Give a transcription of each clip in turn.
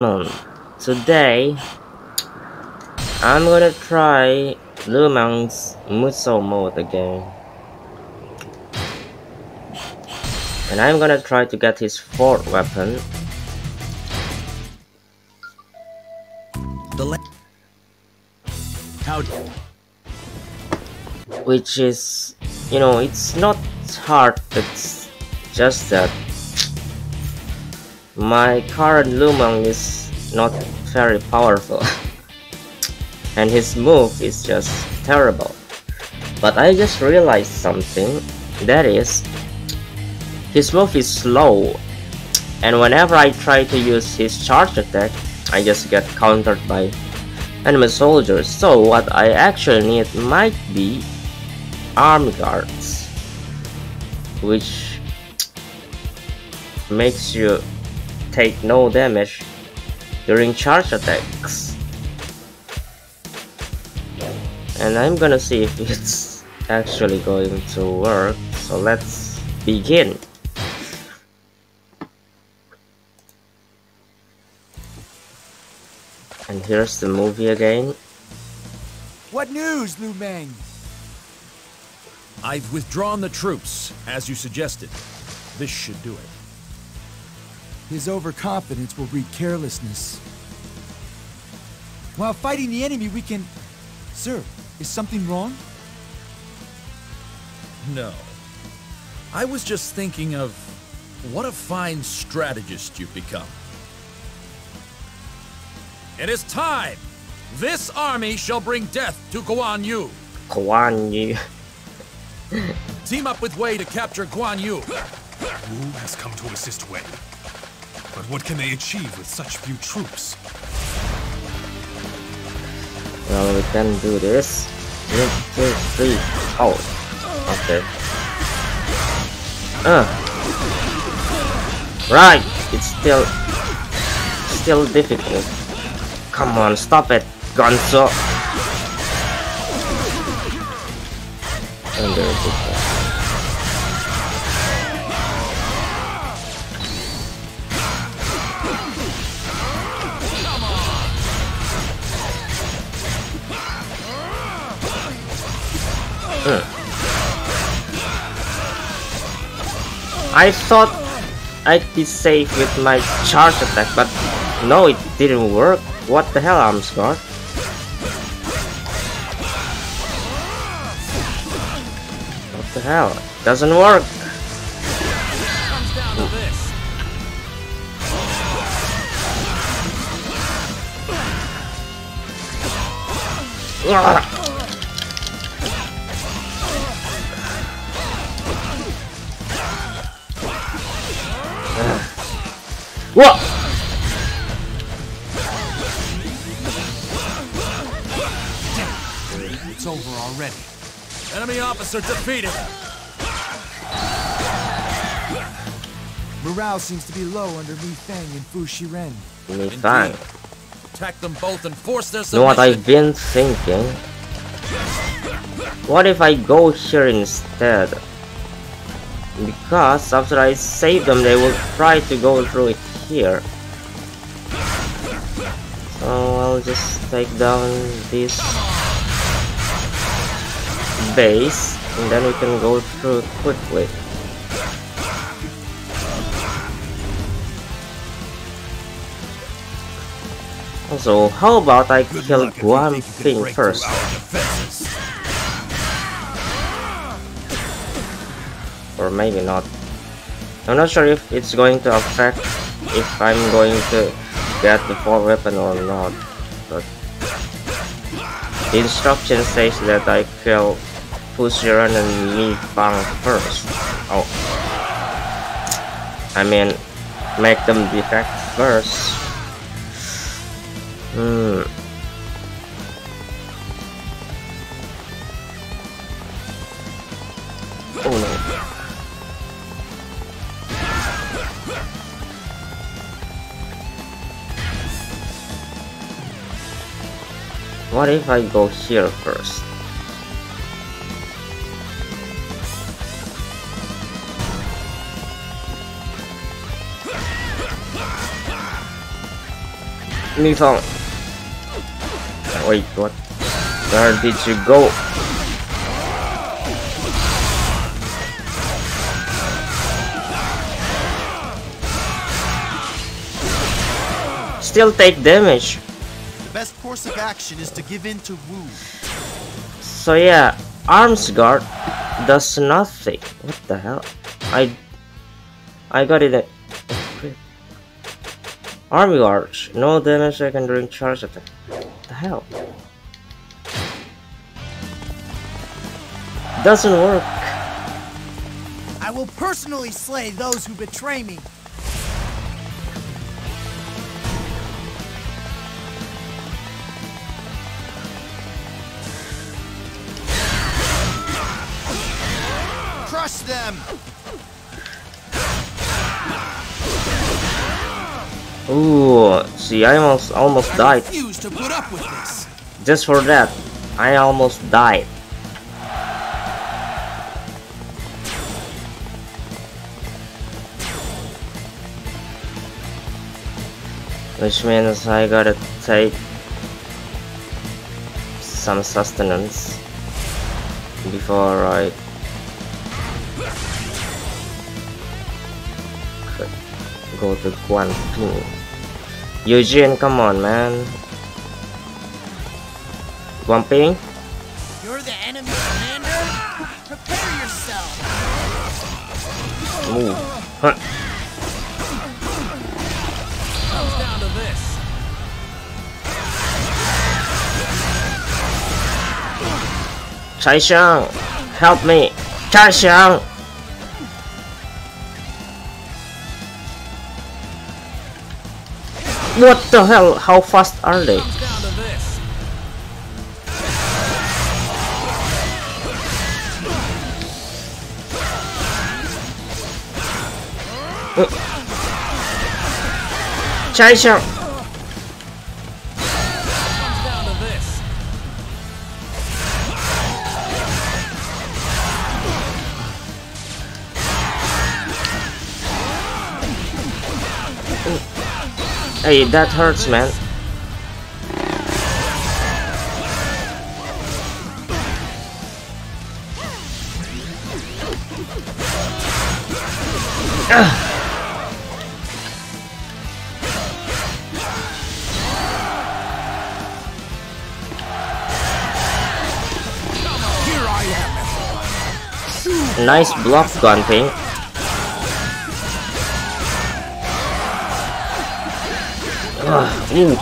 Um, today I'm gonna try Lu Meng's Musou mode again. And I'm gonna try to get his fourth weapon. The How which is you know it's not hard it's just that my current Lu Meng is not very powerful. And his move is just terrible. But I just realized something. That is his move is slow. And whenever I try to use his charge attack I just get countered by enemy soldiers. So what I actually need might be army guards which makes you take no damage during charge attacks. And I'm gonna see if it's actually going to work, so let's begin. And here's the movie again. What news, Lu Meng? I've withdrawn the troops, as you suggested. This should do it. His overconfidence will breed carelessness. While fighting the enemy, we can... Sir, is something wrong? No. I was just thinking of what a fine strategist you've become. It is time! This army shall bring death to Guan Yu! Guan Yu. Team up with Wei to capture Guan Yu! Wu has come to assist Wei. But what can they achieve with such few troops? Well, we can do this. One, two, three. Oh, okay. Uh. Right, it's still, still difficult. Come on, stop it, Gonzo. There I thought I'd be safe with my charge attack, but no, it didn't work. What the hell, I'm Armsguard? What the hell? Doesn't work. Ugh. What? It's over already. Enemy officer defeated! Morale seems to be low under Mi Fang and Fu Shiren. Me fine. Attack them both and force their You know what. I've been thinking? What if I go here instead? Because after I save them, they will try to go through it here. So I'll just take down this base and then we can go through quickly. Also, how about I Good kill one if you Guan think you can Ping break through first? or maybe not. I'm not sure if it's going to affect if I'm going to get the full weapon or not, but the instruction says that I kill Fu Shiren and Mi Fang first. Oh. I mean, make them defect first. Hmm. What if I go here first? Found. Wait, what? Where did you go? Still take damage. Course of action is to give in to Wu. So yeah, arms guard does nothing. What the hell? I I got it. At, Army guard, no damage I can during charge attack. What the hell? Doesn't work. I will personally slay those who betray me. Them! Ooh, see, I almost almost died. To put up with this! Just for that, I almost died. Which means I gotta take some sustenance before I could go to Guan Ping. Eugene, come on, man. Guan Ping? You're the enemy commander? Prepare yourself. Move. Huh. Comes down to this. Chai Xiang, help me! Chai Xiang! What the hell? How fast are they? Uh. Down Hey, that hurts, man. Nice block, Guan Ping. Uh, ooh.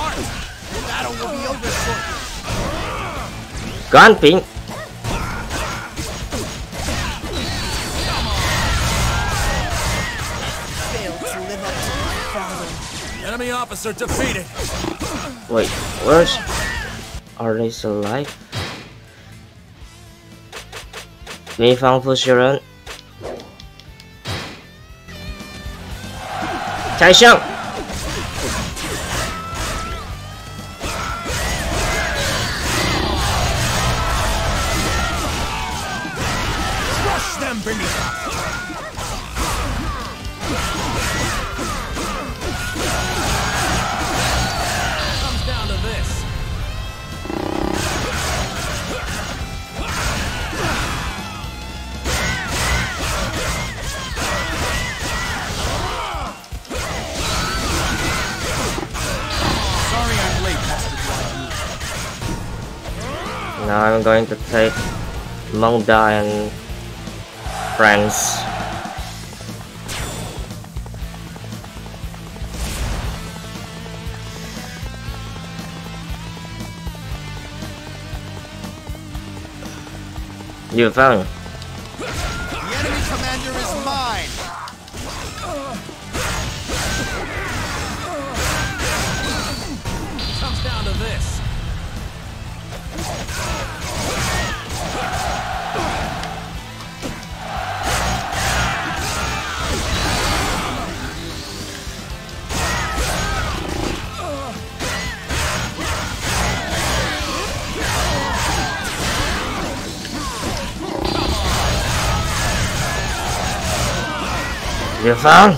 Enemy officer defeated. Wait, where's are they still alive? We found Fu Shiren. 没防复仇人，宰相。Now I'm going to take Meng Da and friends. You found. You found.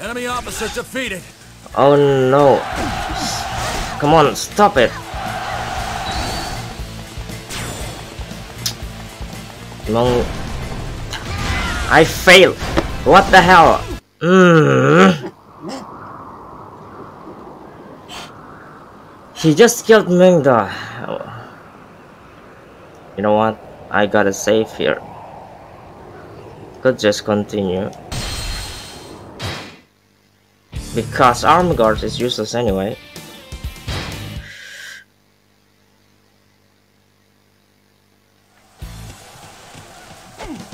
Enemy officer defeated. Oh no. Come on, stop it. Long. I failed. What the hell? Mm. He just killed Meng Da. You know what? I gotta save here. Could just continue. Because arm guard is useless anyway.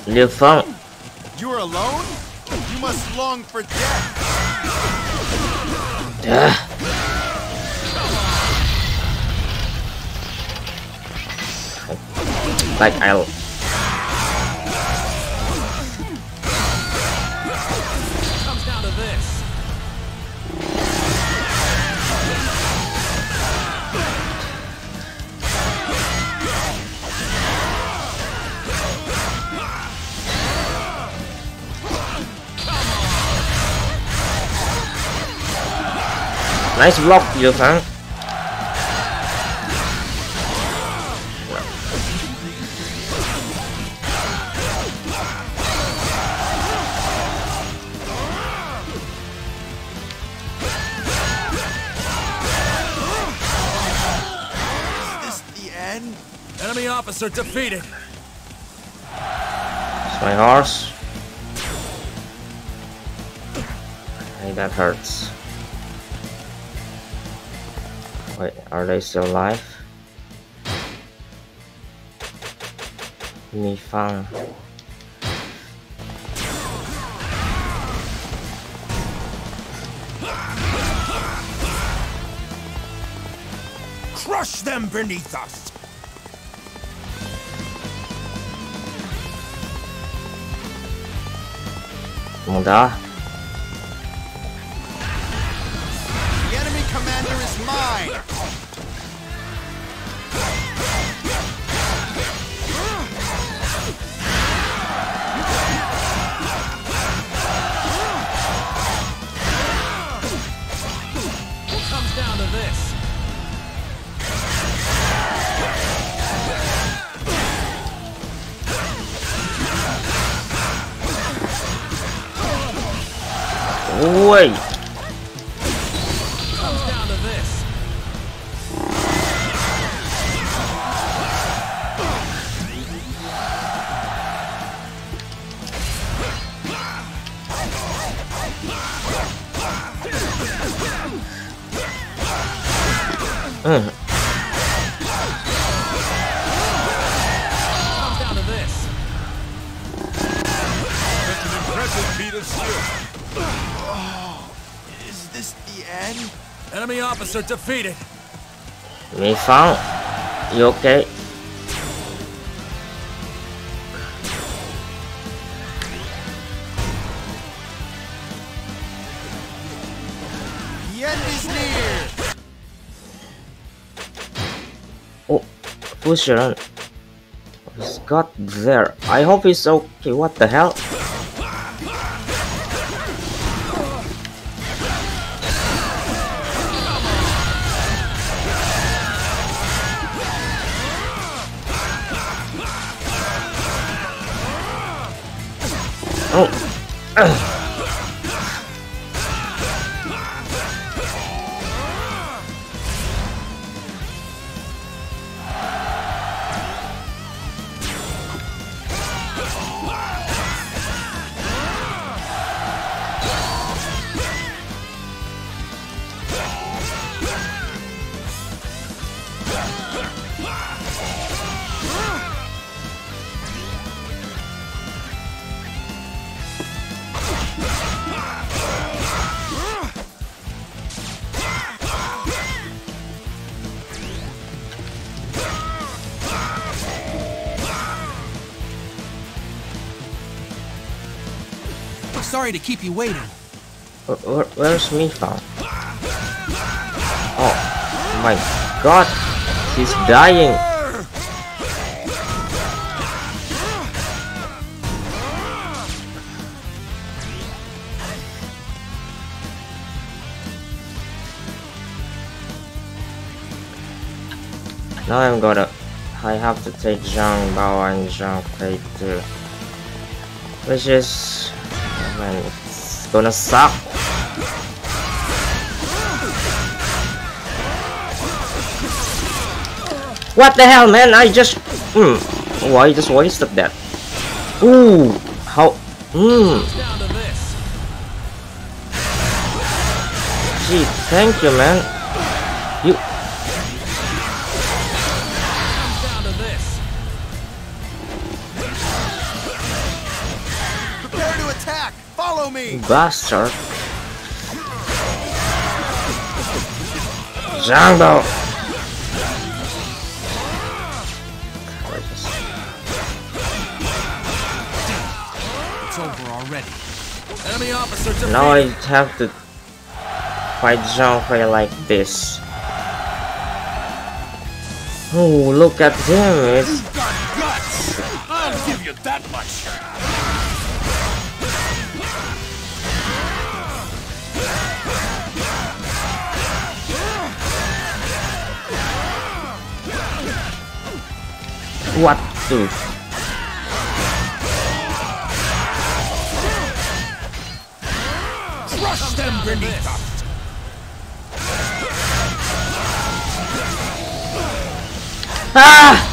Liu Feng. You are alone? You must long for death. Like I'll nice block, Liu Feng. Officer defeated. It's my horse. Hey, that hurts. Wait, are they still alive? Mi Fang. Crush them beneath us! Mudah. The enemy commander is mine! Wait. Defeated. Mi Fang. You okay? The end is near! Oh, Fusion. He's got there. I hope he's okay. What the hell? Oh. Sorry to keep you waiting. Where, where's Mifa? Oh my god, he's dying. Now I'm gonna, I have to take Zhang Bao and Zhang Fei too, which is man it's gonna suck. What the hell man I just hmm why just wasted that? Ooh how hmm gee thank you man. Bastard. Bao. It's over already. Enemy officer defeated. Now I have to fight Zhang like this. Oh, look at him. It's Got guts! I'll give you that much! What the Crush them beneath us! Ah!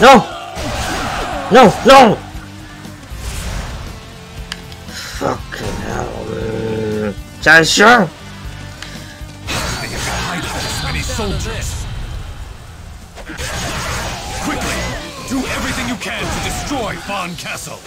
No! No! No! 战胜 They have been hiding this many soldiers! Quickly! Do everything you can to destroy Fan Castle!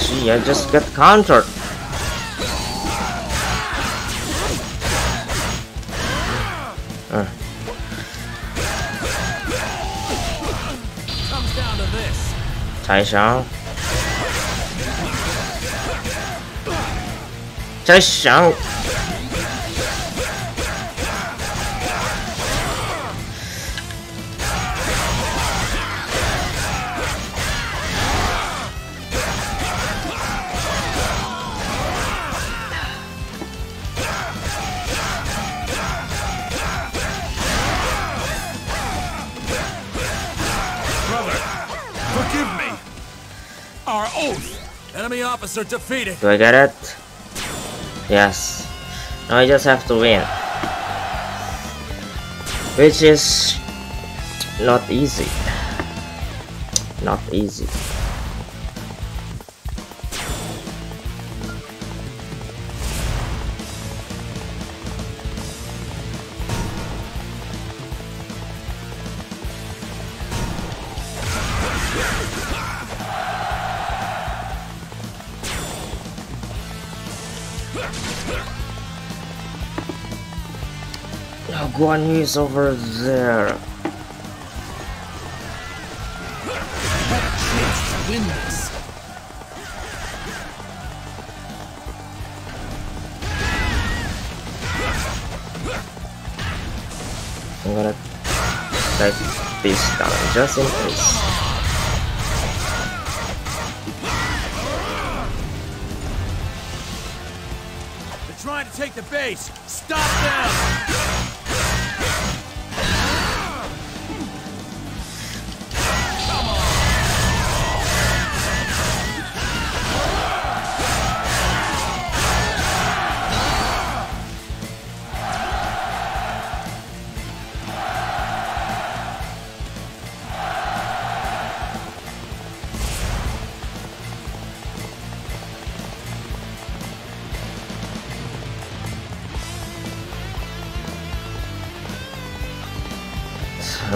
Gee, I just got countered. 踩一下啊再 Our oath! Enemy officer defeated. Do I get it? Yes. Now I just have to win. Which is not easy. Not easy. Guan is over there. I'm gonna take this down just in case. They're trying to take the base. Stop them.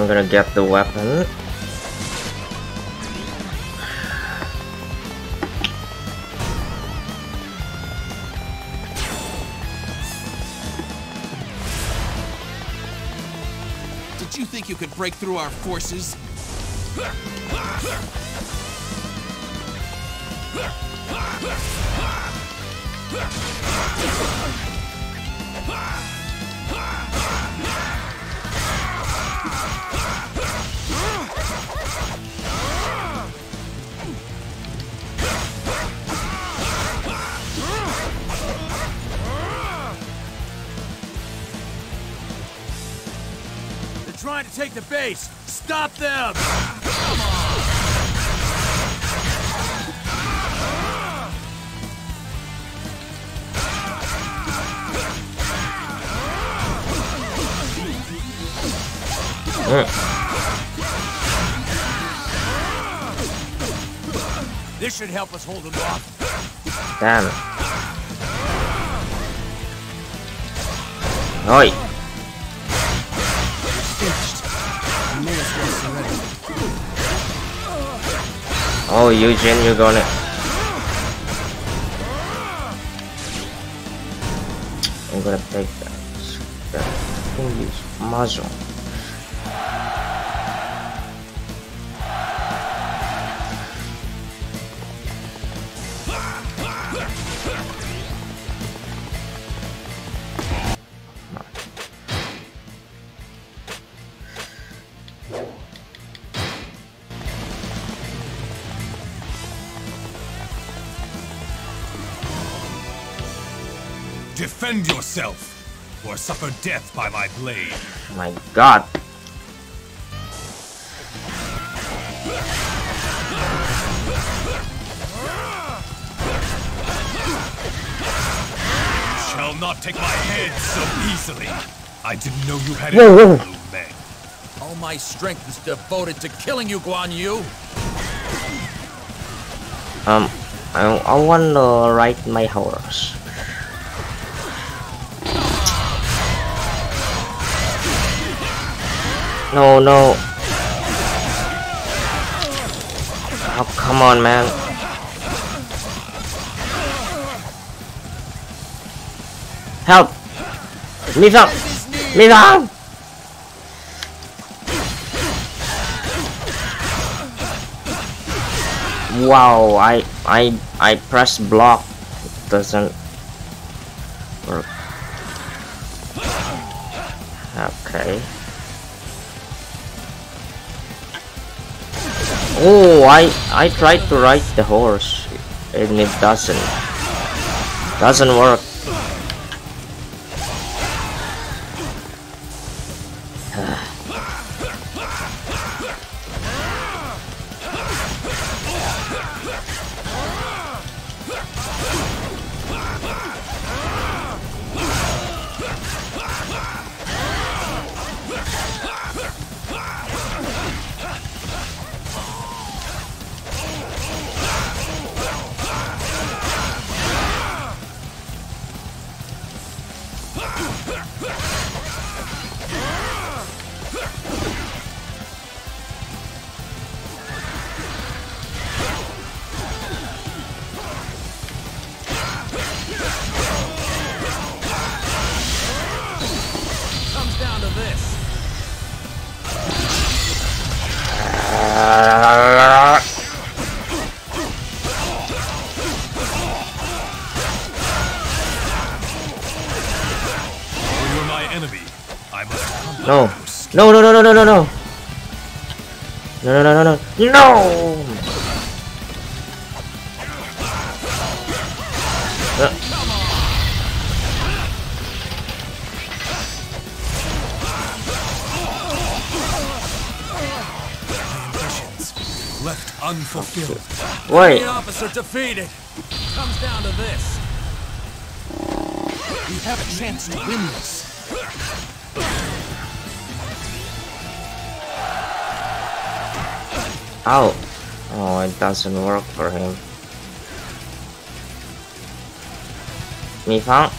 Gonna get the weapon. Did you think you could break through our forces? Take the base. Stop them! This should help us hold them off. Damn. it. Oi. Oh, Eugene, you're gonna. I'm gonna take that. That thing is. Defend yourself, or suffer death by my blade. My god. You Shall not take my head so easily. I didn't know you had it Whoa, whoa. in you, Meng. All my strength is devoted to killing you, Guan Yu. Um, I, I wanna ride my horse. No, no. Oh, come on, man. Help! Me up! Me up! Wow, I I I press block it doesn't work. Okay. Oh, I I tried to ride the horse and it doesn't doesn't work. Comes down to this. Though you're my enemy, I must combat No. your skill. No, no, no, no, no, no, no. No, no, no! Uh, left unfulfilled. wait. The officer defeated. Comes down to this. We have a chance to win this. Ow. Oh, it doesn't work for him. Mi Fang.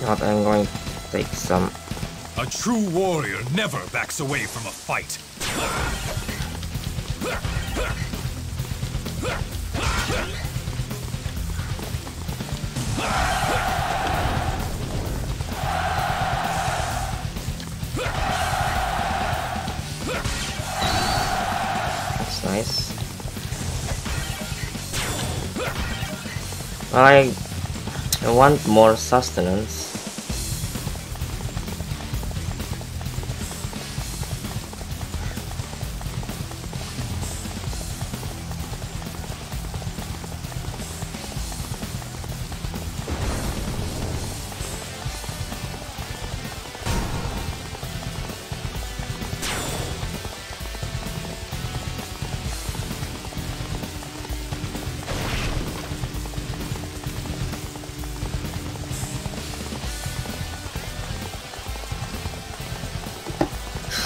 Not I'm going to take some A true warrior never backs away from a fight. I, want more sustenance.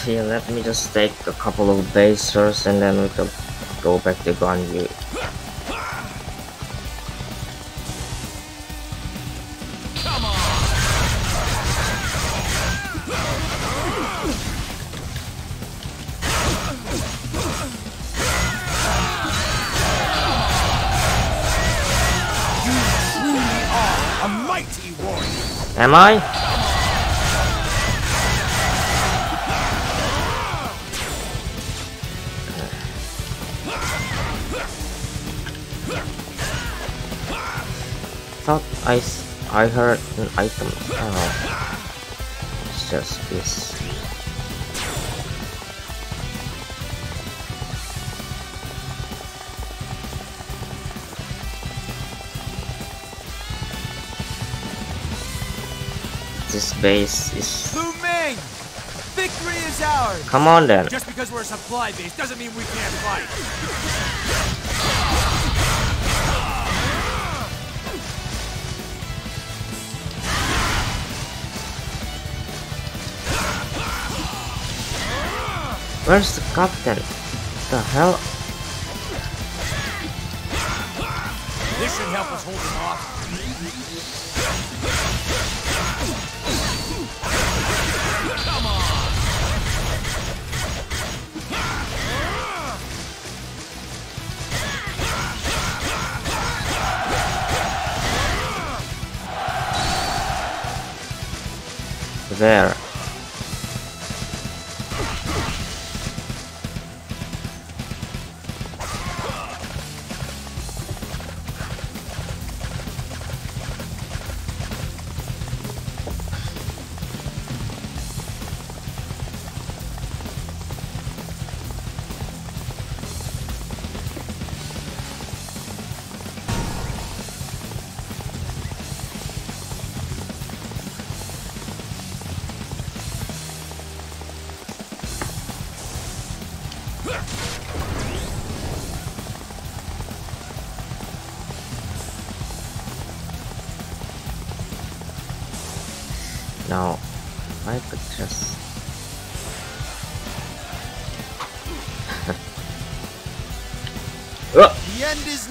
Yeah, let me just take a couple of basers and then we can go back to Guan Yu. A mighty warrior. Am I? I heard an item. Oh. It's just this. This base is. Lu Meng! Victory is ours! Come on then. Just because we're a supply base doesn't mean we can't fight. Where's the captain? The hell? This should help us hold him off. There.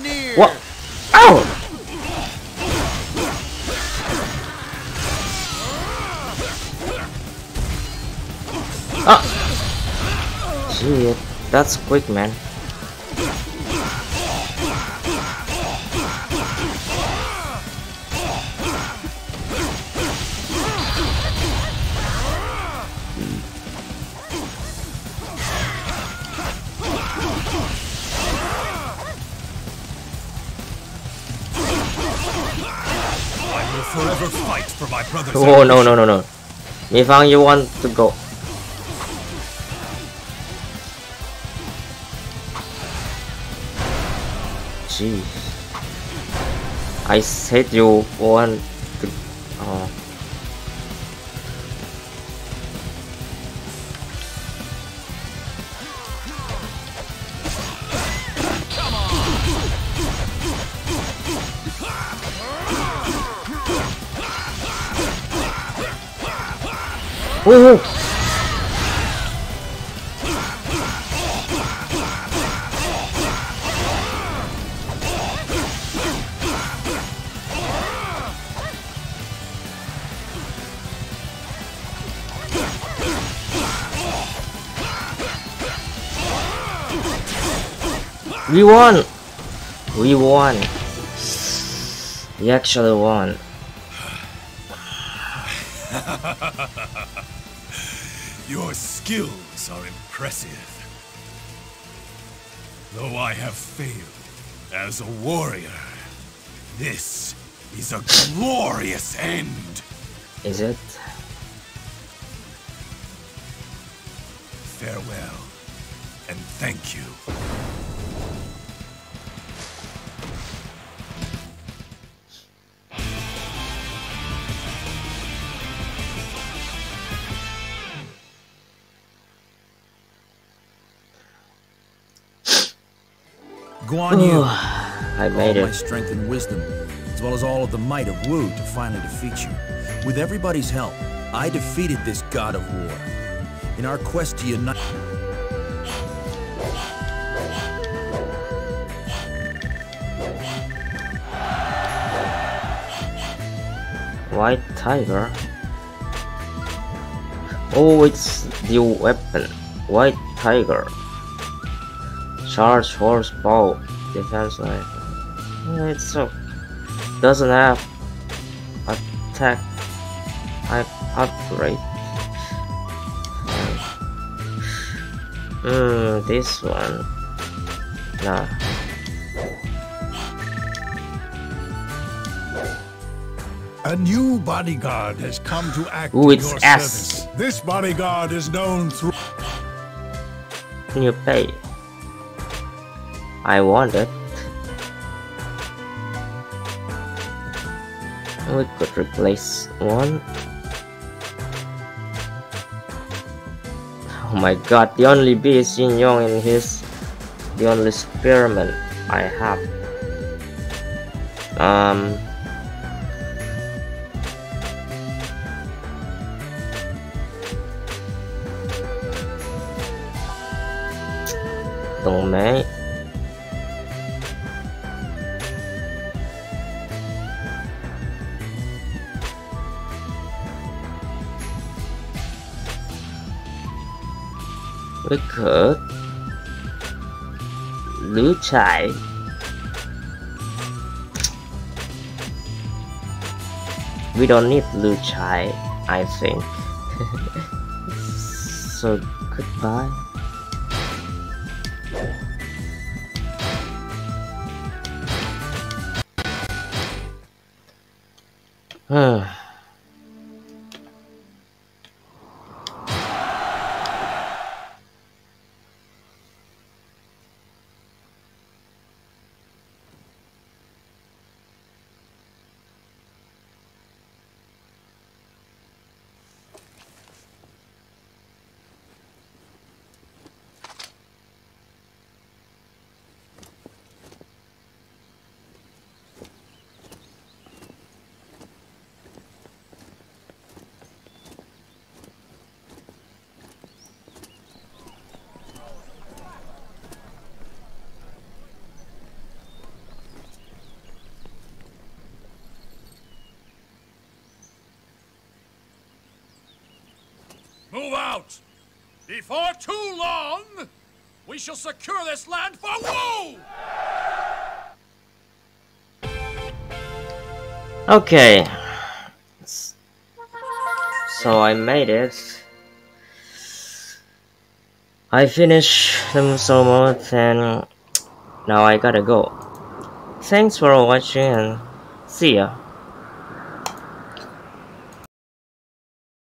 Near! what? Ow! Ah! Gee, that's quick, man. Oh no no no no. Mi Fang, you want to go? Jeez. I said you want We won! We won! We actually won. Your skills are impressive. Though I have failed as a warrior, this is a glorious end. Is it? Farewell, and thank you. Guan Yu, I all made my strength and wisdom, as well as all of the might of Wu to finally defeat you. With everybody's help, I defeated this god of war. In our quest to unite... White tiger. Oh, it's the weapon. White tiger. Charge horse bow. Defense. Yeah, It's so doesn't have attack type upgrade. Hmm, this one. Nah. A new bodyguard has come to act Ooh, it's your S. service. This bodyguard is known through Can you pay? I want it. We could replace one. Oh my god, the only B is Yong and his the only spearman I have. Um Dong Mei We could Lữ Trải We don't need Lữ Trải, I think. so goodbye. Move out! Before too long, we shall secure this land for Wu! Okay. So I made it. I finished the Musou mode and now I gotta go. Thanks for watching and see ya.